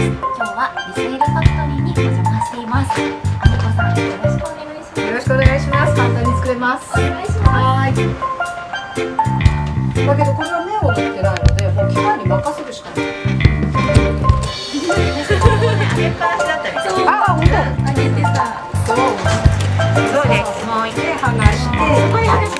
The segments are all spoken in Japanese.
今日はリセールファクトリーにお邪魔していますあみこさんよろしくお願いしますよろしくお願いします。簡単に作れます。お願いしまはい。だけどこれは麺を取ってないので、もう機械に任せるしかない。揚げっぱなしだったりあー、本当。あげてさそう。そうですもう一で回離して、これ離しますは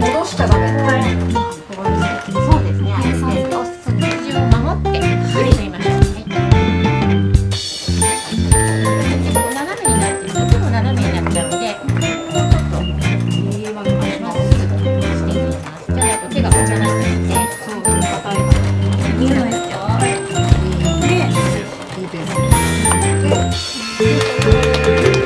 力を入れて戻しちゃダメ。そうですね。はい。そうですね筋を守ってはい。進みましょうはい。斜めになってると手も斜めになっちゃうのでもうちょっと右まで回します。してい。きますじゃない。と手が持たない。のでそう、硬い。から。い。い。ですよい。い。ペース。で、で